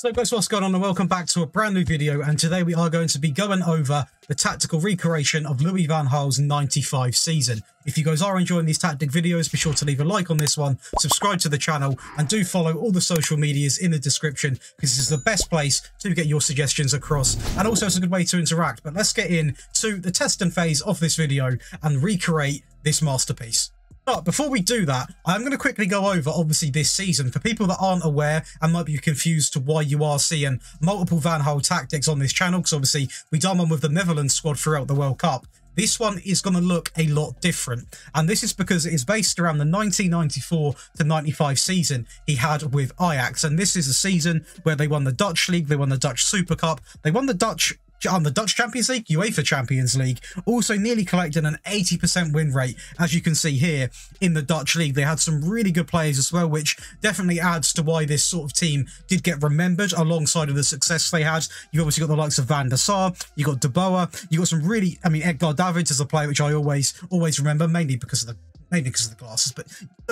So guys, what's going on and welcome back to a brand new video and today we are going to be going over the tactical recreation of Louis van Gaal's 95 season. If you guys are enjoying these tactic videos, be sure to leave a like on this one, subscribe to the channel and do follow all the social medias in the description because this is the best place to get your suggestions across and also it's a good way to interact. But let's get in to the testing phase of this video and recreate this masterpiece. But before we do that, I'm going to quickly go over, obviously, this season. For people that aren't aware and might be confused to why you are seeing multiple Van Gaal tactics on this channel, because obviously we done one with the Netherlands squad throughout the World Cup. This one is going to look a lot different. And this is because it is based around the 1994 to 95 season he had with Ajax. And this is a season where they won the Dutch League, they won the Dutch Super Cup, they won the Dutch on the Dutch Champions League, UEFA Champions League, also nearly collecting an 80% win rate, as you can see here in the Dutch League. They had some really good players as well, which definitely adds to why this sort of team did get remembered alongside of the success they had. You've obviously got the likes of Van der Sar, you got De Boer, you got some really, I mean, Edgar Davids is a player which I always, always remember, mainly because of the maybe because of the glasses, but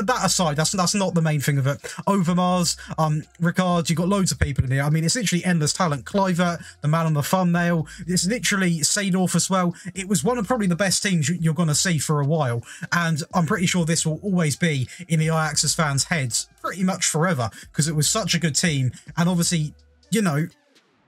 that aside, that's that's not the main thing of it. Overmars, um, Ricard, you've got loads of people in here. I mean, it's literally endless talent. Kluivert, the man on the thumbnail. It's literally Seedorf as well. It was one of probably the best teams you're going to see for a while, and I'm pretty sure this will always be in the Ajax's fans' heads pretty much forever because it was such a good team, and obviously, you know,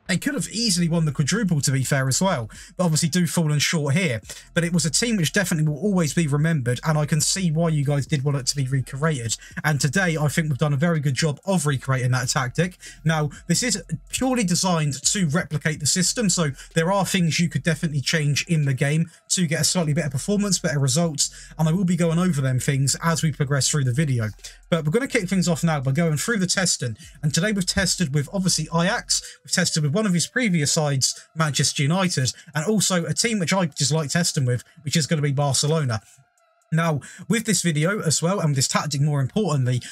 they could have easily won the quadruple, to be fair, as well. But obviously do fallen short here. But it was a team which definitely will always be remembered. And I can see why you guys did want it to be recreated. And today, I think we've done a very good job of recreating that tactic. Now, this is purely designed to replicate the system. So there are things you could definitely change in the game to get a slightly better performance, better results. And I will be going over them things as we progress through the video. But we're going to kick things off now by going through the testing. And today we've tested with obviously Ajax. We've tested with one of his previous sides, Manchester United, and also a team which I just like testing with, which is going to be Barcelona. Now, with this video as well, and this tactic more importantly,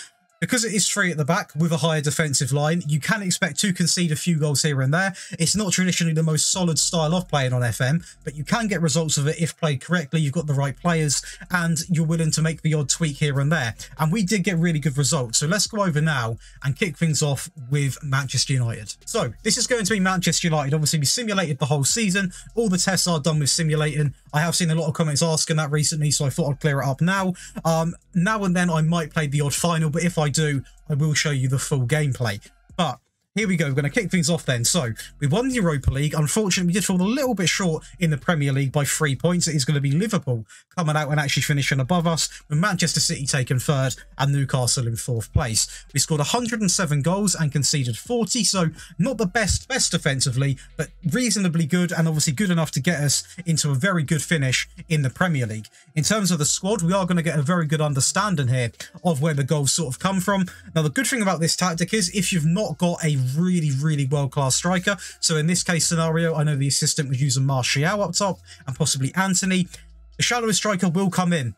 because it is free at the back with a higher defensive line, you can expect to concede a few goals here and there. It's not traditionally the most solid style of playing on FM, but you can get results of it if played correctly, you've got the right players, and you're willing to make the odd tweak here and there. And we did get really good results. So let's go over now and kick things off with Manchester United. So this is going to be Manchester United. Obviously, we simulated the whole season. All the tests are done with simulating. I have seen a lot of comments asking that recently, so I thought I'd clear it up now. Um, now and then I might play the odd final, but if I do, I will show you the full gameplay. Here we go. We're going to kick things off then. So, we won the Europa League. Unfortunately, we did fall a little bit short in the Premier League by three points. It is going to be Liverpool coming out and actually finishing above us, with Manchester City taking third and Newcastle in fourth place. We scored 107 goals and conceded 40, so not the best, best defensively, but reasonably good and obviously good enough to get us into a very good finish in the Premier League. In terms of the squad, we are going to get a very good understanding here of where the goals sort of come from. Now, the good thing about this tactic is if you've not got a really, really world-class striker. So in this case scenario, I know the assistant was using Martial up top and possibly Antony. The shallowest striker will come in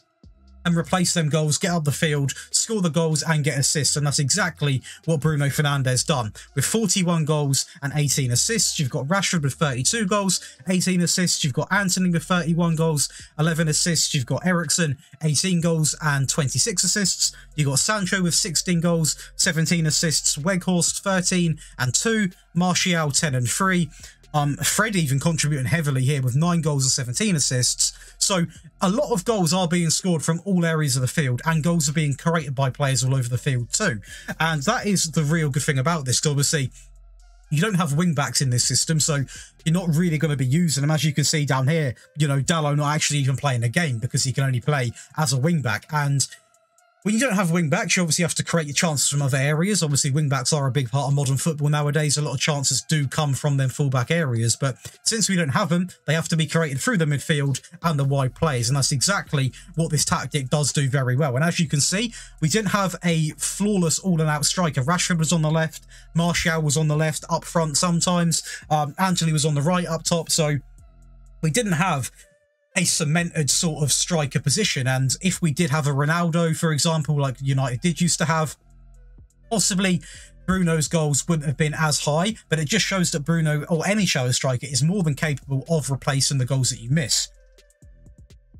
and replace them goals, get up the field, score the goals and get assists. And that's exactly what Bruno Fernandes done. With 41 goals and 18 assists, you've got Rashford with 32 goals, 18 assists. You've got Antony with 31 goals, 11 assists. You've got Eriksen, 18 goals and 26 assists. You've got Sancho with 16 goals, 17 assists. Weghorst, 13 and 2. Martial, 10 and 3. Um, Fred even contributing heavily here with 9 goals and 17 assists. So a lot of goals are being scored from all areas of the field and goals are being created by players all over the field too. And that is the real good thing about this. Obviously, you don't have wing backs in this system, so you're not really going to be using them. As you can see down here, you know, Dalot not actually even playing a game because he can only play as a wing back. And when you don't have wing backs, you obviously have to create your chances from other areas. Obviously, wing backs are a big part of modern football nowadays. A lot of chances do come from them fullback areas, but since we don't have them, they have to be created through the midfield and the wide plays, and that's exactly what this tactic does do very well. And as you can see, we didn't have a flawless all-and-out striker. Rashford was on the left, Martial was on the left, up front sometimes, um, Antony was on the right up top, so we didn't have a cemented sort of striker position. And if we did have a Ronaldo, for example, like United did used to have, possibly Bruno's goals wouldn't have been as high, but it just shows that Bruno or any shadow striker is more than capable of replacing the goals that you miss.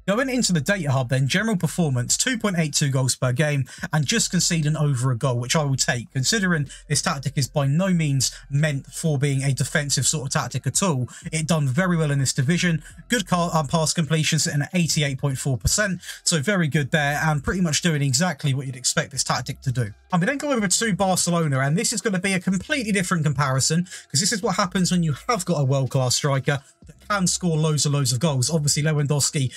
Going into the data hub, then general performance 2.82 goals per game and just conceding over a goal, which I will take, considering this tactic is by no means meant for being a defensive sort of tactic at all. It done very well in this division. Good car, um, pass completion sitting at 88.4%, so very good there, and pretty much doing exactly what you'd expect this tactic to do. And we then go over to Barcelona, and this is going to be a completely different comparison because this is what happens when you have got a world-class striker that can score loads and loads of goals. Obviously, Lewandowski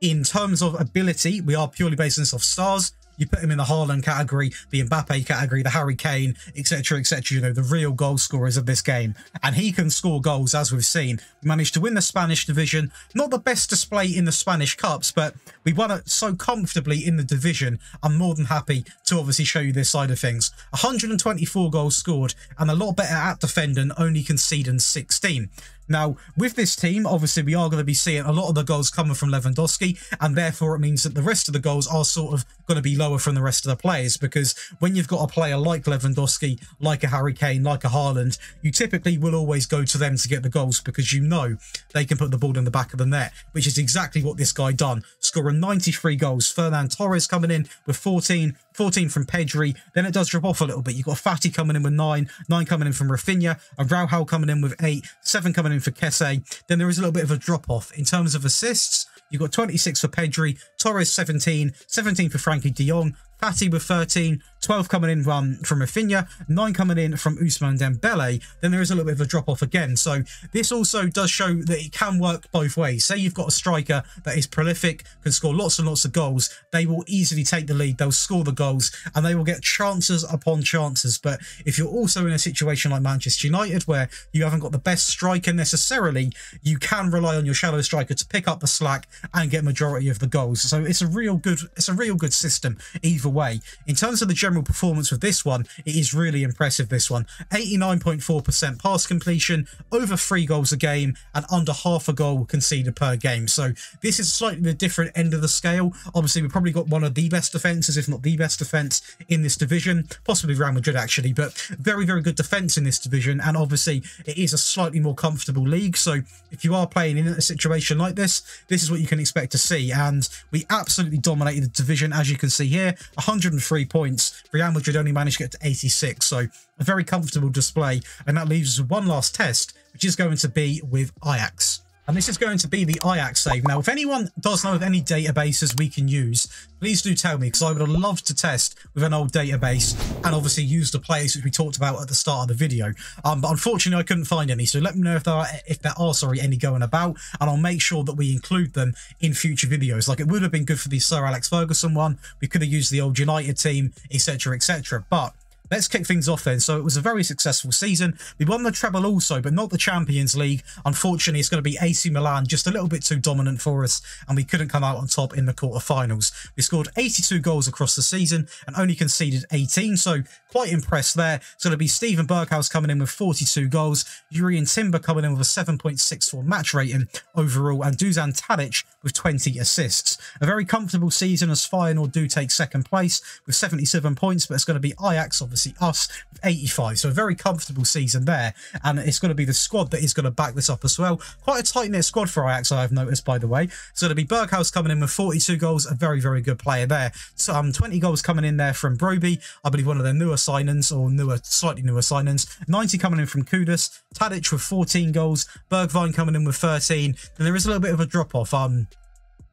in terms of ability, we are purely based on this off stars. You put him in the Haaland category, the Mbappe category, the Harry Kane, etc., etc. You know, the real goal scorers of this game. And he can score goals, as we've seen. We managed to win the Spanish division. Not the best display in the Spanish Cups, but we won it so comfortably in the division. I'm more than happy to obviously show you this side of things. 124 goals scored, and a lot better at defending, only conceding 16. Now, with this team, obviously, we are going to be seeing a lot of the goals coming from Lewandowski, and therefore it means that the rest of the goals are sort of going to be lower from the rest of the players, because when you've got a player like Lewandowski, like a Harry Kane, like a Haaland, you typically will always go to them to get the goals because you know they can put the ball in the back of the net, which is exactly what this guy done, scoring 93 goals. Ferran Torres coming in with 14, 14 from Pedri. Then it does drop off a little bit. You've got Fati coming in with 9, 9 coming in from Raphinha, and Raúl coming in with 8, 7 coming in for Kessie. Then there is a little bit of a drop off. In terms of assists, you've got 26 for Pedri, Torres 17, 17 for Frenkie de Jong, Fati with 13, 12 coming in from, from Raphinha, 9 coming in from Ousmane Dembele, then there is a little bit of a drop off again. So this also does show that it can work both ways. Say you've got a striker that is prolific, can score lots and lots of goals, they will easily take the lead, they'll score the goals, and they will get chances upon chances. But if you're also in a situation like Manchester United where you haven't got the best striker necessarily, you can rely on your shadow striker to pick up the slack and get majority of the goals. So it's a real good it's a real good system either way. In terms of the general performance with this one, it is really impressive, this one. 89.4% pass completion, over three goals a game, and under half a goal conceded per game. So this is slightly the different end of the scale. Obviously, we've probably got one of the best defences, if not the best defence in this division, possibly Real Madrid actually, but very, very good defence in this division. And obviously, it is a slightly more comfortable league. So if you are playing in a situation like this, this is what you can expect to see. And we absolutely dominated the division, as you can see here, 103 points. Real Madrid only managed to get to 86, so a very comfortable display. And that leaves us one last test, which is going to be with Ajax. And this is going to be the Ajax save. Now, if anyone does know of any databases we can use, please do tell me, because I would have loved to test with an old database and obviously use the players which we talked about at the start of the video. Um, but unfortunately, I couldn't find any. So let me know if there are, if there are, sorry, any going about, and I'll make sure that we include them in future videos. Like it would have been good for the Sir Alex Ferguson one. We could have used the old United team, etc., etc. But Let's kick things off then. So it was a very successful season. We won the treble also, but not the Champions League. Unfortunately, it's going to be AC Milan just a little bit too dominant for us, and we couldn't come out on top in the quarterfinals. We scored 82 goals across the season and only conceded 18, so quite impressed there. It's going to be Steven Berghuis coming in with 42 goals, Jurrien Timber coming in with a 7.64 match rating overall, and Dusan Tadic with 20 assists. A very comfortable season as Feyenoord do take second place with 77 points, but it's going to be Ajax, obviously obviously us 85. So a very comfortable season there. And it's going to be the squad that is going to back this up as well. Quite a tight-knit squad for Ajax, I've noticed, by the way. So it'll be Berghuis coming in with 42 goals, a very, very good player there. So um, 20 goals coming in there from Brobbey, I believe one of their newer signings, or newer, slightly newer signings. 90 coming in from Kudus, Tadic with 14 goals, Bergwijn coming in with 13. And there is a little bit of a drop-off. Um,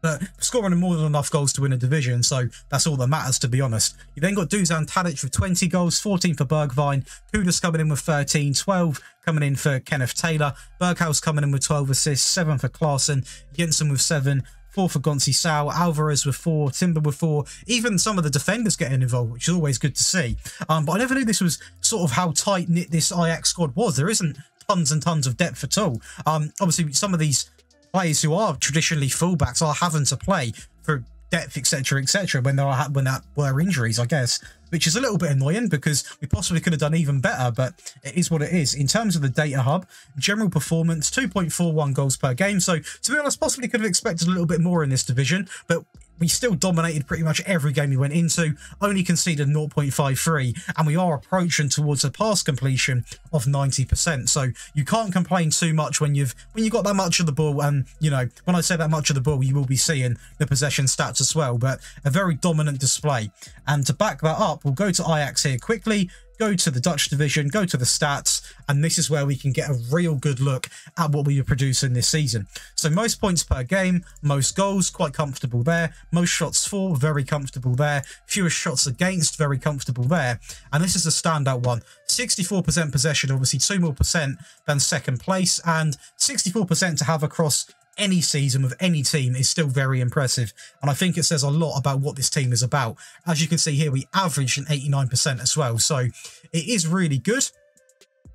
but scoring more than enough goals to win a division, so that's all that matters, to be honest. You then got Dusan Tadic with 20 goals, 14 for Bergwijn, Kudus coming in with 13, 12 coming in for Kenneth Taylor, Berghuis coming in with 12 assists, 7 for Klaassen, Jensen with 7, four for Sao, Alvarez with four, Timber with four, even some of the defenders getting involved, which is always good to see. Um, but I never knew this was sort of how tight knit this Ajax squad was. There isn't tons and tons of depth at all. Um, obviously, some of these players who are traditionally fullbacks are having to play for depth, etc., etc. When there are when that were injuries, I guess, which is a little bit annoying because we possibly could have done even better. But it is what it is. In terms of the data hub, general performance, 2.41 goals per game. So to be honest, possibly could have expected a little bit more in this division, but we still dominated pretty much every game we went into, only conceded 0.53, and we are approaching towards a pass completion of 90%. So you can't complain too much when you've when you've got that much of the ball, and you know, when I say that much of the ball, you will be seeing the possession stats as well, but a very dominant display. And to back that up, we'll go to Ajax here quickly go to the Dutch division, go to the stats, and this is where we can get a real good look at what we are producing this season. So most points per game, most goals, quite comfortable there. Most shots for, very comfortable there. Fewest shots against, very comfortable there. And this is a standout one. 64% possession, obviously two more percent than second place, and 64% to have across any season with any team is still very impressive. And I think it says a lot about what this team is about. As you can see here, we averaged an 89% as well. So it is really good.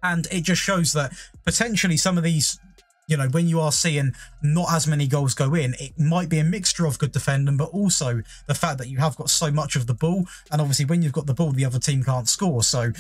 And it just shows that potentially some of these you know, when you are seeing not as many goals go in, it might be a mixture of good defending, but also the fact that you have got so much of the ball. And obviously, when you've got the ball, the other team can't score. So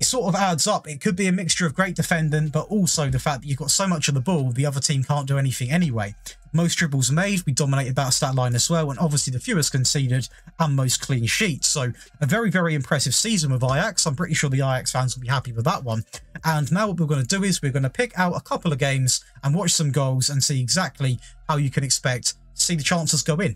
it sort of adds up. It could be a mixture of great defending, but also the fact that you've got so much of the ball, the other team can't do anything anyway. Most dribbles made, we dominated that stat line as well, and obviously the fewest conceded and most clean sheets. So a very, very impressive season with Ajax. I'm pretty sure the Ajax fans will be happy with that one. And now what we're going to do is we're going to pick out a couple of games and watch some goals and see exactly how you can expect to see the chances go in.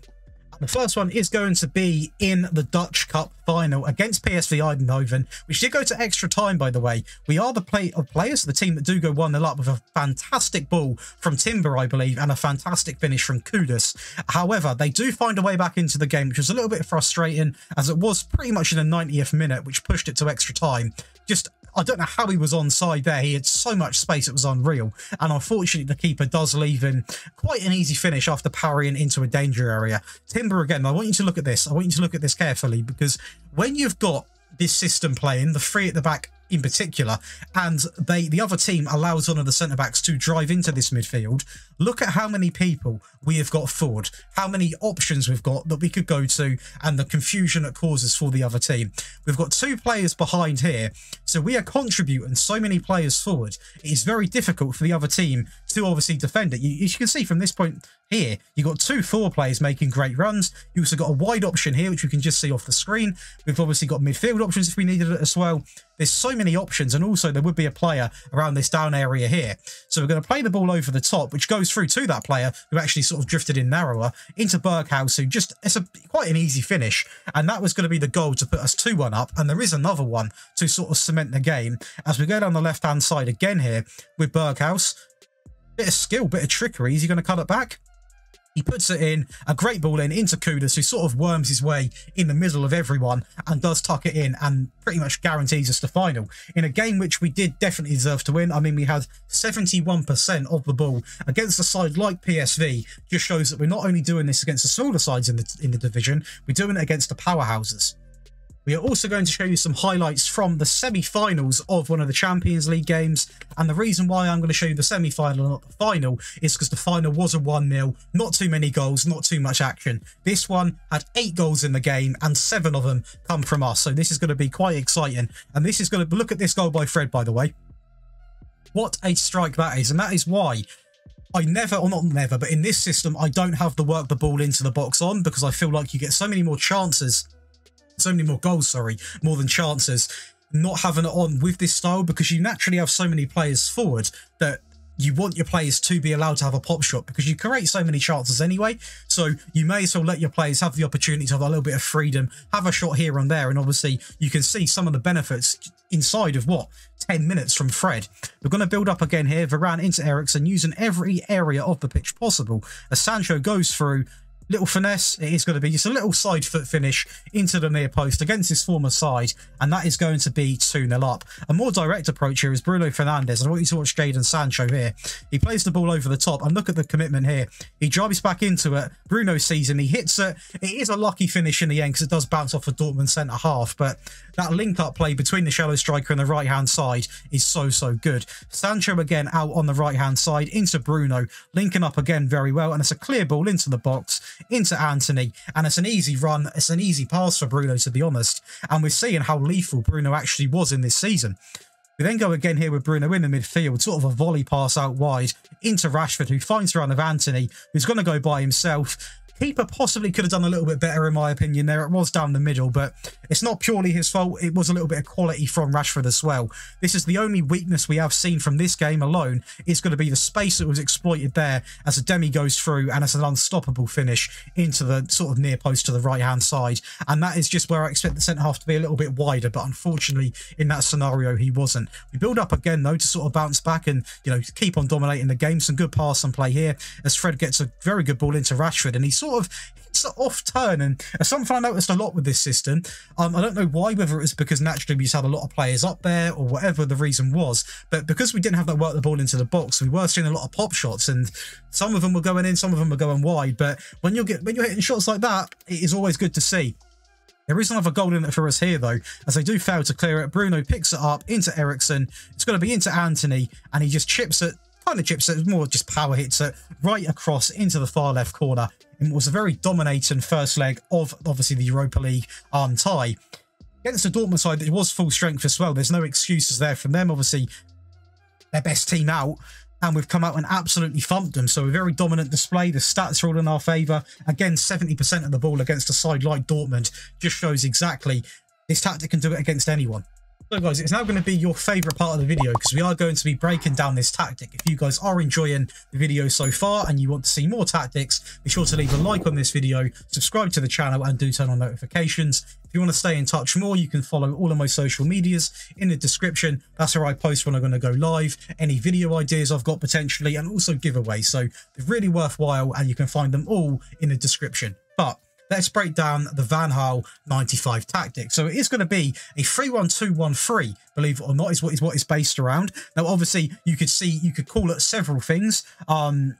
The first one is going to be in the Dutch Cup final against PSV Eindhoven, which did go to extra time, by the way. We are the play of players, the team that do go 1-0 up with a fantastic ball from Timber, I believe, and a fantastic finish from Kudus. However, they do find a way back into the game, which was a little bit frustrating, as it was pretty much in the 90th minute, which pushed it to extra time. Just I don't know how he was on side there. He had so much space, it was unreal. And unfortunately, the keeper does leave him quite an easy finish after parrying into a danger area. Timber, again, I want you to look at this. I want you to look at this carefully because when you've got this system playing, the three at the back in particular, and they the other team allows one of the centre backs to drive into this midfield. Look at how many people we have got forward, how many options we've got that we could go to, and the confusion it causes for the other team. We've got two players behind here, so we are contributing so many players forward. It is very difficult for the other team to obviously defend it. You, you can see from this point here, you've got two four players making great runs. You've also got a wide option here, which we can just see off the screen. We've obviously got midfield options if we needed it as well. There's so many options, and also there would be a player around this down area here. So we're going to play the ball over the top, which goes through to that player who actually sort of drifted in narrower into Berghuis, who just, it's a quite an easy finish. And that was going to be the goal to put us 2-1 up. And there is another one to sort of cement the game. As we go down the left-hand side again here with Berghuis, bit of skill, bit of trickery. Is he going to cut it back? He puts it in, a great ball in into Kudus, who sort of worms his way in the middle of everyone and does tuck it in and pretty much guarantees us the final. In a game which we did definitely deserve to win. I mean, we had 71% of the ball against a side like PSV. Just shows that we're not only doing this against the smaller sides in the, in the division, we're doing it against the powerhouses. We are also going to show you some highlights from the semi-finals of one of the Champions League games. And the reason why I'm going to show you the semi-final not the final is because the final was a 1-0. Not too many goals, not too much action. This one had eight goals in the game and seven of them come from us. So this is going to be quite exciting. And this is going to look at this goal by Fred, by the way. What a strike that is. And that is why I never, or not never, but in this system, I don't have the work the ball into the box on because I feel like you get so many more chances so many more goals, sorry, more than chances, not having it on with this style because you naturally have so many players forward that you want your players to be allowed to have a pop shot because you create so many chances anyway. So you may as well let your players have the opportunity to have a little bit of freedom, have a shot here and there. And obviously you can see some of the benefits inside of what 10 minutes from Fred. We're going to build up again here. Varane into Eriksen using every area of the pitch possible. As Sancho goes through, little finesse. It is going to be just a little side foot finish into the near post against his former side, and that is going to be 2 0 up. A more direct approach here is Bruno Fernandes. I want you to watch Jadon Sancho here. He plays the ball over the top, and look at the commitment here. He drives back into it. Bruno sees him. He hits it. It is a lucky finish in the end because it does bounce off a Dortmund centre half, but that link up play between the shadow striker and the right hand side is so, so good. Sancho again out on the right hand side into Bruno, linking up again very well, and it's a clear ball into the box into Antony, and it's an easy run. It's an easy pass for Bruno, to be honest. And we're seeing how lethal Bruno actually was in this season. We then go again here with Bruno in the midfield, sort of a volley pass out wide into Rashford, who finds around of Antony, who's going to go by himself. Keeper possibly could have done a little bit better, in my opinion, there. It was down the middle, but it's not purely his fault. It was a little bit of quality from Rashford as well. This is the only weakness we have seen from this game alone. It's going to be the space that was exploited there as Adeyemi goes through and as an unstoppable finish into the sort of near post to the right-hand side. And that is just where I expect the centre-half to be a little bit wider, but unfortunately, in that scenario, he wasn't. We build up again, though, to sort of bounce back and, you know, keep on dominating the game. Some good pass and play here as Fred gets a very good ball into Rashford, and he of hits the off turn. And something I noticed a lot with this system, um, I don't know why, whether it was because naturally we just had a lot of players up there or whatever the reason was, but because we didn't have that work the ball into the box, we were seeing a lot of pop shots, and some of them were going in, some of them were going wide. But when you're get when you're hitting shots like that, it is always good to see. There is another goal in it for us here, though, as they do fail to clear it. Bruno picks it up into Eriksen. It's going to be into Antony, and he just chips it kind of chips it, more just power hits it right across into the far left corner. It was a very dominating first leg of obviously the Europa League um, tie. Against the Dortmund side, it was full strength as well. There's no excuses there from them. Obviously, their best team out, and we've come out and absolutely thumped them. So a very dominant display. The stats are all in our favour. Again, 70% of the ball against a side like Dortmund just shows exactly this tactic can do it against anyone. So guys, it's now going to be your favourite part of the video because we are going to be breaking down this tactic. If you guys are enjoying the video so far and you want to see more tactics, be sure to leave a like on this video, subscribe to the channel and do turn on notifications. If you want to stay in touch more, you can follow all of my social medias in the description. That's where I post when I'm going to go live, any video ideas I've got potentially, and also giveaways. So they're really worthwhile and you can find them all in the description. But let's break down the Van Gaal 95 tactic. So it is going to be a 3-1-2-1-3, believe it or not, is what is what it's based around. Now, obviously, you could see, you could call it several things. Um,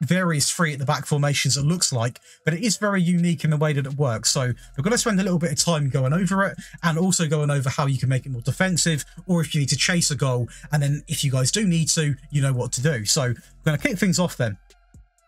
various three at the back formations it looks like, but it is very unique in the way that it works. So we're going to spend a little bit of time going over it and also going over how you can make it more defensive or if you need to chase a goal. And then if you guys do need to, you know what to do. So we're going to kick things off then.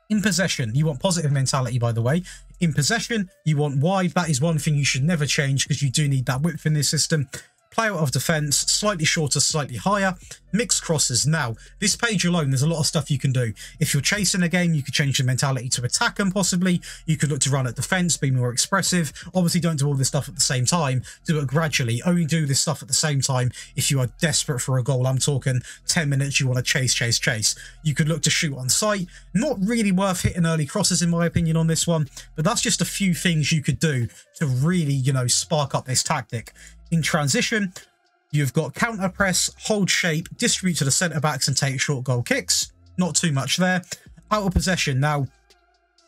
In possession, you want positive mentality, by the way. In possession, you want wide. That is one thing you should never change because you do need that width in this system play out of defense, slightly shorter, slightly higher, mixed crosses. Now, this page alone, there's a lot of stuff you can do. If you're chasing a game, you could change the mentality to attack them possibly. You could look to run at defense, be more expressive. Obviously, don't do all this stuff at the same time. Do it gradually. Only do this stuff at the same time if you are desperate for a goal. I'm talking 10 minutes, you want to chase, chase, chase. You could look to shoot on sight. Not really worth hitting early crosses, in my opinion, on this one, but that's just a few things you could do to really, you know, spark up this tactic. In transition, you've got counter press, hold shape, distribute to the centre backs and take short goal kicks. Not too much there. Out of possession. Now,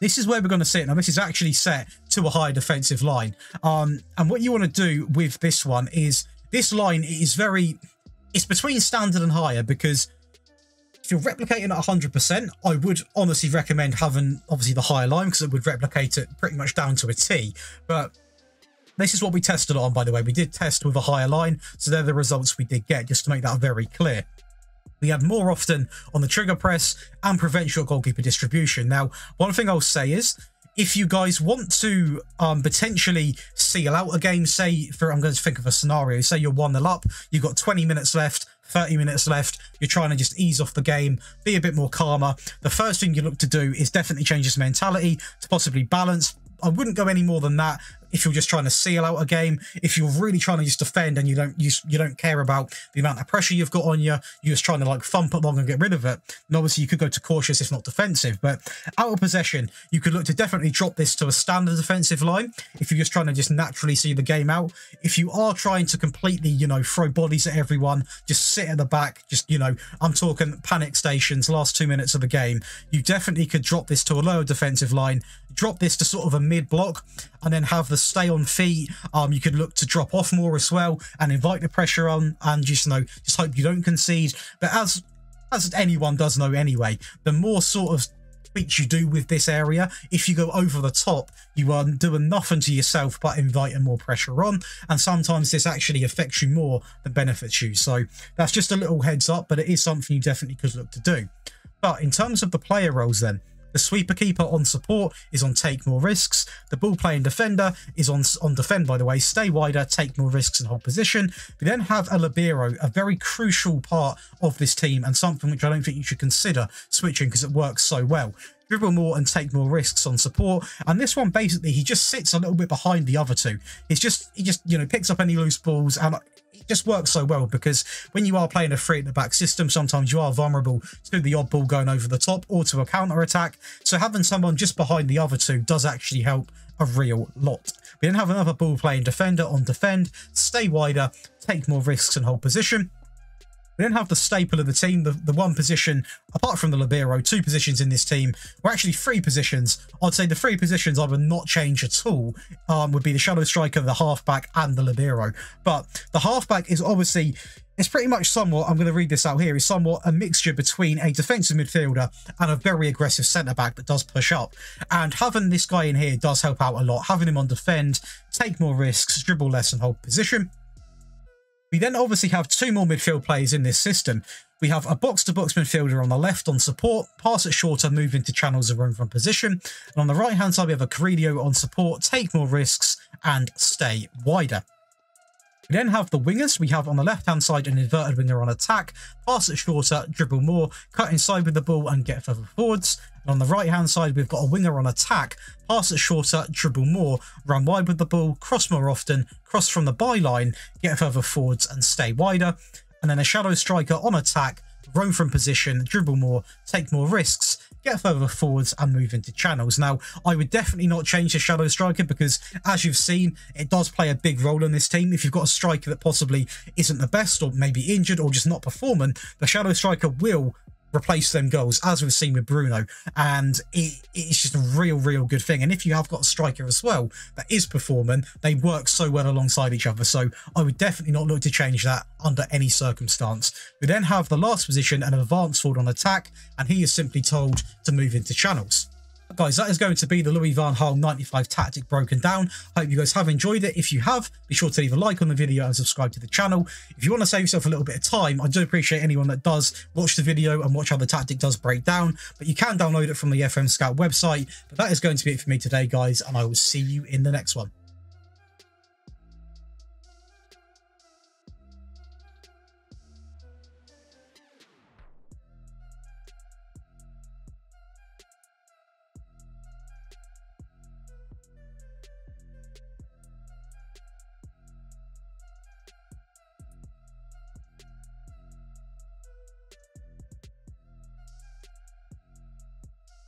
this is where we're going to sit. Now, this is actually set to a high defensive line. Um, and what you want to do with this one is this line is very, it's between standard and higher because if you're replicating at 100%, I would honestly recommend having obviously the higher line because it would replicate it pretty much down to a T. But this is what we tested on, by the way. We did test with a higher line, so they're the results we did get, just to make that very clear. We had more often on the trigger press and prevent short goalkeeper distribution. Now, one thing I'll say is, if you guys want to um, potentially seal out a game, say, for I'm going to think of a scenario, say you're 1 0 up, you've got 20 minutes left, 30 minutes left, you're trying to just ease off the game, be a bit more calmer. The first thing you look to do is definitely change this mentality to possibly balance. I wouldn't go any more than that if you're just trying to seal out a game, if you're really trying to just defend and you don't you, you don't care about the amount of pressure you've got on you, you're just trying to like thump along and get rid of it. And obviously you could go to cautious if not defensive, but out of possession, you could look to definitely drop this to a standard defensive line if you're just trying to just naturally see the game out. If you are trying to completely, you know, throw bodies at everyone, just sit at the back, just, you know, I'm talking panic stations, last two minutes of the game, you definitely could drop this to a lower defensive line, drop this to sort of a mid block, and then have the stay on feet. Um, you could look to drop off more as well and invite the pressure on and just you know just hope you don't concede. But as as anyone does know anyway, the more sort of tweaks you do with this area, if you go over the top, you are doing nothing to yourself but inviting more pressure on. And sometimes this actually affects you more than benefits you. So that's just a little heads up, but it is something you definitely could look to do. But in terms of the player roles then, the sweeper keeper on support is on take more risks. The ball playing defender is on, on defend, by the way, stay wider, take more risks and hold position. We then have a libero, a very crucial part of this team and something which I don't think you should consider switching because it works so well. dribble more and take more risks on support. And this one, basically, he just sits a little bit behind the other two. He's just, he just, you know, picks up any loose balls and just works so well because when you are playing a three at the back system, sometimes you are vulnerable to the odd ball going over the top or to a counter attack. So having someone just behind the other two does actually help a real lot. We then have another ball playing defender on defend, stay wider, take more risks and hold position. We don't have the staple of the team, the, the one position, apart from the Libero, two positions in this team, or actually three positions. I'd say the three positions I would not change at all um, would be the Shadow Striker, the halfback, and the Libero. But the halfback is obviously it's pretty much somewhat, I'm going to read this out here, is somewhat a mixture between a defensive midfielder and a very aggressive centre back that does push up. And having this guy in here does help out a lot. Having him on defend, take more risks, dribble less and hold position. We then obviously have two more midfield players in this system. We have a box-to-box -box midfielder on the left on support, pass it shorter, move into channels of run from position. And on the right-hand side, we have a Carrilero on support, take more risks, and stay wider. We then have the wingers. We have on the left-hand side an inverted winger on attack, pass it shorter, dribble more, cut inside with the ball and get further forwards. And on the right-hand side, we've got a winger on attack, pass it shorter, dribble more, run wide with the ball, cross more often, cross from the byline, get further forwards and stay wider. And then a shadow striker on attack, roam from position, dribble more, take more risks, get further forwards and move into channels. Now, I would definitely not change the Shadow Striker because, as you've seen, it does play a big role in this team. If you've got a striker that possibly isn't the best or maybe injured or just not performing, the Shadow Striker will replace them goals, as we've seen with Bruno. And it, it's just a real, real good thing. And if you have got a striker as well that is performing, they work so well alongside each other. So I would definitely not look to change that under any circumstance. We then have the last position, an advanced forward on attack, and he is simply told to move into channels. Guys, that is going to be the Louis Van Gaal 95 tactic broken down. Hope you guys have enjoyed it. If you have, be sure to leave a like on the video and subscribe to the channel. If you want to save yourself a little bit of time, I do appreciate anyone that does watch the video and watch how the tactic does break down. But you can download it from the FM Scout website. But that is going to be it for me today, guys, and I will see you in the next one.